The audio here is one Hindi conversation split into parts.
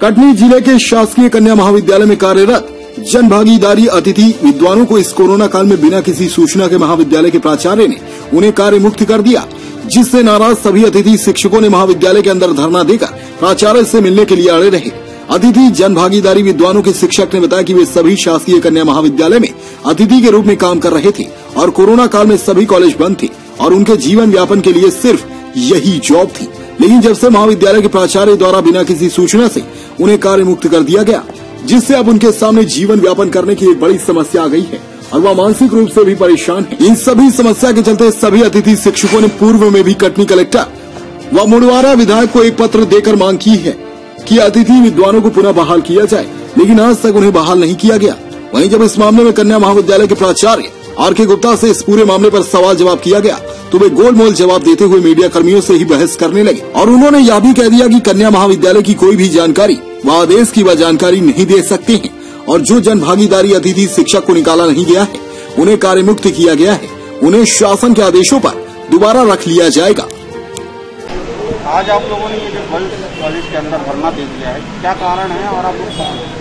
कटनी ज़िले के शासकीय कन्या महाविद्यालय में कार्यरत जन भागीदारी अतिथि विद्वानों को इस कोरोना काल में बिना किसी सूचना के महाविद्यालय के प्राचार्य ने उन्हें कार्य मुक्त कर दिया, जिससे नाराज़ सभी अतिथि शिक्षकों ने महाविद्यालय के अंदर धरना देकर प्राचार्य से मिलने के लिए अड़े रहे। अतिथि जन भागीदारी विद्वानों के शिक्षक ने बताया कि वे सभी शासकीय कन्या महाविद्यालय में अतिथि के रूप में काम कर रहे थे और कोरोना काल में सभी कॉलेज बंद थे और उनके जीवन व्यापन के लिए सिर्फ़ यही जॉब थी। लेकिन जब से महाविद्यालय के प्राचार्य द्वारा बिना किसी सूचना से उन्हें कार्य मुक्त कर दिया गया, जिससे अब उनके सामने जीवन व्यापन करने की एक बड़ी समस्या आ गई है और वह मानसिक रूप से भी परेशान है। इन सभी समस्या के चलते सभी अतिथि शिक्षकों ने पूर्व में भी कटनी कलेक्टर व मुड़वारा विधायक को एक पत्र देकर मांग की है कि अतिथि विद्वानों को पुनः बहाल किया जाए, लेकिन आज तक उन्हें बहाल नहीं किया गया। वहीं जब इस मामले में कन्या महाविद्यालय के प्राचार्य आर के गुप्ता से इस पूरे मामले पर सवाल जवाब किया गया। तो वे गोलमोल जवाब देते हुए मीडिया कर्मियों से ही बहस करने लगे। और उन्होंने यह भी कह दिया कि कन्या महाविद्यालय की कोई भी जानकारी व आदेश की वह जानकारी नहीं दे सकते हैं। और जो जन भागीदारी अतिथि शिक्षक को निकाला नहीं गया है, उन्हें कार्य मुक्त किया गया है। उन्हें शासन के आदेशों पर दोबारा रख लिया जाएगा। आज आप लोगों ने ये जो कॉलेज के अंदर धरना दे दिया है, क्या कारण है और आप लोग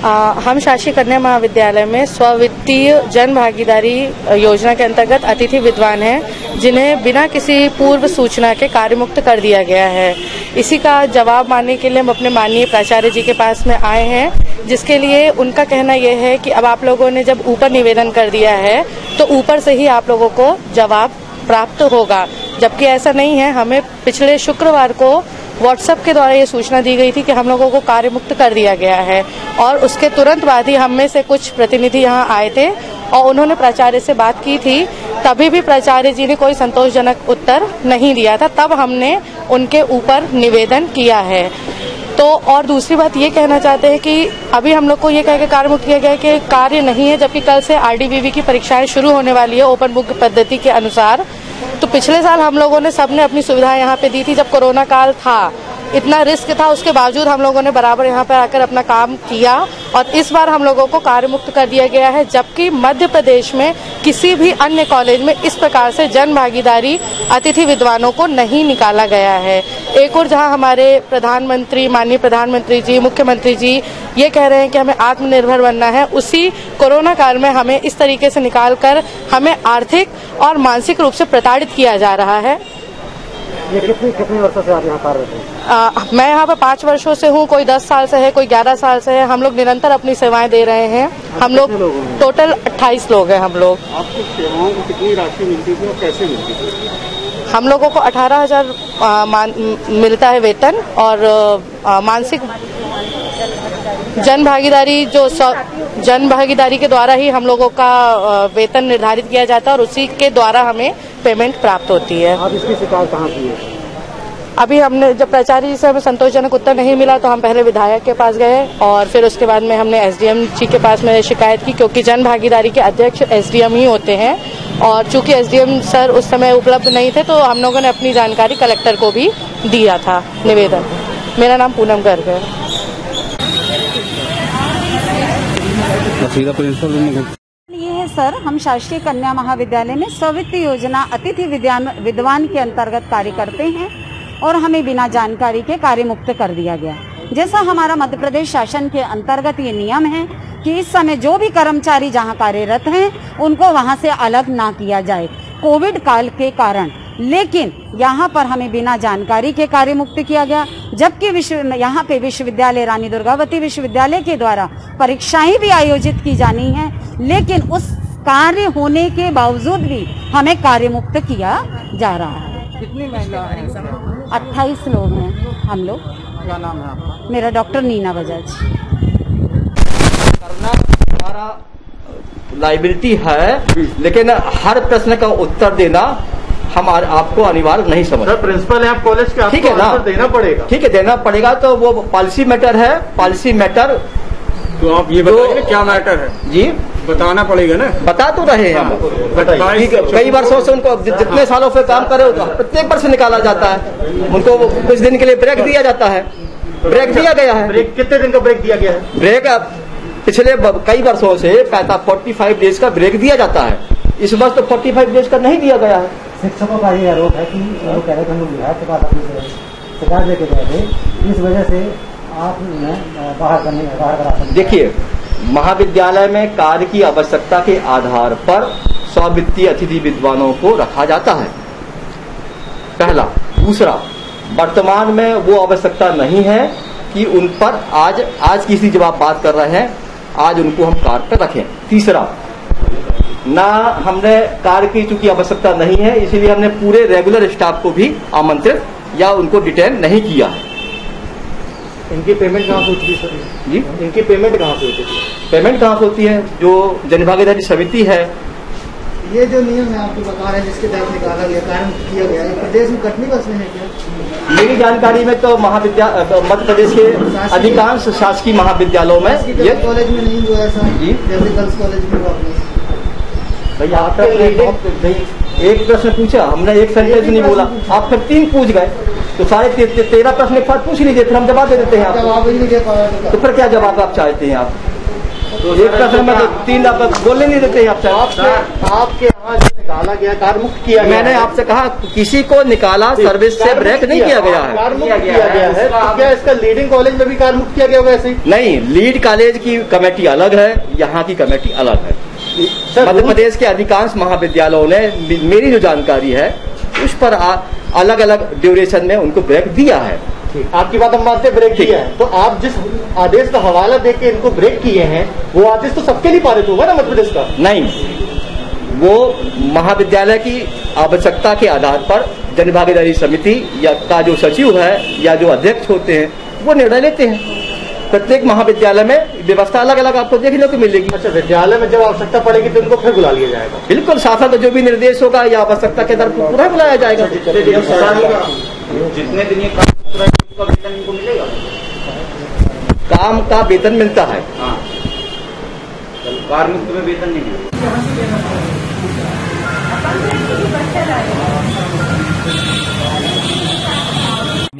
हम शासकीय कन्या महाविद्यालय में स्वित्तीय जन भागीदारी योजना के अंतर्गत अतिथि विद्वान हैं, जिन्हें बिना किसी पूर्व सूचना के कार्य मुक्त कर दिया गया है। इसी का जवाब मानने के लिए हम अपने माननीय प्राचार्य जी के पास में आए हैं, जिसके लिए उनका कहना यह है कि अब आप लोगों ने जब ऊपर निवेदन कर दिया है तो ऊपर से ही आप लोगों को जवाब प्राप्त होगा। जबकि ऐसा नहीं है, हमें पिछले शुक्रवार को व्हाट्सएप के द्वारा ये सूचना दी गई थी कि हम लोगों को कार्य मुक्त कर दिया गया है और उसके तुरंत बाद ही हम में से कुछ प्रतिनिधि यहाँ आए थे और उन्होंने प्राचार्य से बात की थी। तभी भी प्राचार्य जी ने कोई संतोषजनक उत्तर नहीं दिया था। तब हमने उनके ऊपर निवेदन किया है। तो और दूसरी बात ये कहना चाहते हैं कि अभी हम लोग को ये कह के कार्य मुक्त किया गया कि कार्य नहीं है, जबकि कल से आरडीबीवी की परीक्षाएँ शुरू होने वाली है। ओपन बुक पद्धति के अनुसार तो पिछले साल हम लोगों ने सबने अपनी सुविधा यहाँ पे दी थी जब कोरोना काल था। इतना रिस्क था, उसके बावजूद हम लोगों ने बराबर यहाँ पर आकर अपना काम किया और इस बार हम लोगों को कार्य मुक्त कर दिया गया है, जबकि मध्य प्रदेश में किसी भी अन्य कॉलेज में इस प्रकार से जन भागीदारी अतिथि विद्वानों को नहीं निकाला गया है। एक और जहाँ हमारे प्रधानमंत्री, माननीय प्रधानमंत्री जी, मुख्यमंत्री जी ये कह रहे हैं कि हमें आत्मनिर्भर बनना है, उसी कोरोना काल में हमें इस तरीके से निकाल कर हमें आर्थिक और मानसिक रूप से प्रताड़ित किया जा रहा है। ये कितनी कितनी वर्षों से आप यहाँ हैं? मैं यहाँ पर पाँच वर्षों से हूँ कोई दस साल से है कोई ग्यारह साल से है। हम लोग निरंतर अपनी सेवाएँ दे रहे हैं। हम लोग? टोटल अट्ठाईस लोग हैं हम लोग। आपको सेवाओं को कितनी राशि मिलती थी और कैसे मिलती थी? हम लोगों को अठारह हज़ार मिलता है वेतन और आ, मानसिक जन भागीदारी जो जन भागीदारी के द्वारा ही हम लोगों का वेतन निर्धारित किया जाता है और उसी के द्वारा हमें पेमेंट प्राप्त होती है। आप इसकी शिकायत कहाँ की है? अभी हमने जब प्राचार्य जी से हमें संतोषजनक उत्तर नहीं मिला तो हम पहले विधायक के पास गए और फिर उसके बाद में हमने एसडीएम जी के पास में शिकायत की क्योंकि जन भागीदारी के अध्यक्ष एसडीएम ही होते हैं और चूँकि एसडीएम सर उस समय उपलब्ध नहीं थे तो हम लोगों ने अपनी जानकारी कलेक्टर को भी दिया था निवेदन। मेरा नाम पूनम गर्ग है। ये है सर, हम शासकीय कन्या महाविद्यालय में सवित्त योजना अतिथि विद्वान के अंतर्गत कार्य करते हैं और हमें बिना जानकारी के कार्य मुक्त कर दिया गया। जैसा हमारा मध्य प्रदेश शासन के अंतर्गत ये नियम है कि इस समय जो भी कर्मचारी जहाँ कार्यरत हैं, उनको वहाँ से अलग ना किया जाए। कोविड काल के कारण लेकिन यहाँ पर हमें बिना जानकारी के कार्य मुक्त किया गया जबकि विश्व यहाँ पे विश्वविद्यालय रानी दुर्गावती विश्वविद्यालय के द्वारा परीक्षाएँ भी आयोजित की जानी है लेकिन उस कार्य होने के बावजूद भी हमें कार्य मुक्त किया जा रहा है। कितनी महिला अट्ठाईस लोग हैं हम लोग। क्या नाम है आपका? मेरा डॉक्टर नीना बजाज। करना हमारा लाइबिलिटी है लेकिन हर प्रश्न का उत्तर देना हमारे आपको अनिवार्य नहीं समझ सर प्रिंसिपल है आप कॉलेज के ठीक है ना? देना पड़ेगा। ठीक है देना पड़ेगा तो वो पॉलिसी मैटर है पॉलिसी मैटर तो आप ये बताइए क्या मैटर है? जी? बताना पड़ेगा ना? बता तो रहे हैं हम। बताइए। ठीक है कई वर्षों से उनको जितने सालों से काम करे तो प्रत्येक वर्ष निकाला जाता है। उनको कुछ दिन के लिए ब्रेक दिया जाता है। ब्रेक दिया गया है। ब्रेक कितने दिन का ब्रेक दिया गया है? ब्रेक अब पिछले कई वर्षों से पैंता फोर्टी फाइव डेज़ का ब्रेक दिया जाता है। इस वर्ष तो फोर्टी फाइव डेज़ का नहीं दिया गया है। शिक्षकों का ये आरोप है कि वो कह रहे थे हम लोग के पास अपनी शिकायत लेके गए थे। इस वजह से आपने अ, बाहर करने बाहर का राशन देखिए महाविद्यालय में कार्य की आवश्यकता के आधार पर स्वित्तीय अतिथि विद्वानों को रखा जाता है। पहला। दूसरा वर्तमान में वो आवश्यकता नहीं है कि उन पर आज आज किसी जब आप बात कर रहे हैं आज उनको हम कार्य पर रखें। तीसरा ना हमने कार की चूँकि आवश्यकता नहीं है इसीलिए हमने पूरे रेगुलर स्टाफ को भी आमंत्रित या उनको डिटेन नहीं किया। है इनकी पेमेंट कहाँ से होती है सर? जी? इनकी पेमेंट कहाँ से होती है? पेमेंट कहाँ से होती है? जो जनभागीदारी समिति है। ये जो नियम है आपको बता रहे हैं जिसके तहत निकाला गया कारण किया गया है प्रदेश में कटनी बस में है क्या? मेरी जानकारी में तो महाविद्यालय मध्य प्रदेश के अधिकांश शासकीय महाविद्यालयों में ये कॉलेज में नहीं हुआ ऐसा जी। जैसे गर्ल्स कॉलेज में हुआ भाई आप भाई एक प्रश्न पूछा हमने एक सेंटेंस नहीं बोला। आप फिर तीन पूछ गए। तो सारे ते, ते, तेरह प्रश्न एक साथ पूछ लीजिए फिर हम जवाब दे देते हैं पाया तो तो फिर क्या जवाब आप चाहते हैं आप? एक प्रश्न में तो तीन आप बोलने नहीं देते हैं आप चाहे। आपके यहाँ निकाला गया कार्य मुक्त किया मैंने आपसे कहा किसी को निकाला सर्विस से ब्रेक नहीं किया गया है। कार्य मुक्त किया गया है। तो क्या इसका लीडिंग कॉलेज में भी कार्य मुक्त किया गया होगा ऐसे नहीं लीड कॉलेज की कमेटी अलग है यहाँ की कमेटी अलग है। मध्य प्रदेश के अधिकांश महाविद्यालयों ने मेरी जो जानकारी है उस पर आ, अलग अलग ड्यूरेशन में उनको ब्रेक दिया है। आपकी बात हम मानते ब्रेक। किया है। तो आप जिस आदेश का हवाला दे के इनको ब्रेक किए हैं वो आदेश तो सबके लिए पारित होगा ना मध्य प्रदेश का? नहीं वो महाविद्यालय की आवश्यकता के आधार पर जनभागीदारी समिति या का जो सचिव है या जो अध्यक्ष होते हैं वो निर्णय लेते हैं। प्रत्येक महाविद्यालय में व्यवस्था अलग अलग आपको देखने को मिलेगी। अच्छा विद्यालय में जब आवश्यकता पड़ेगी तो इनको फिर बुला लिया जाएगा? बिल्कुल शासन का जो भी निर्देश होगा या आवश्यकता के आधार पर पूरा बुलाया जाएगा। जितने दिन ये काम कर रहे हैं, उसका वेतन मिलेगा? काम का वेतन मिलता है। हाँ। कार्मिक में वेतन नहीं मिलेगा अपने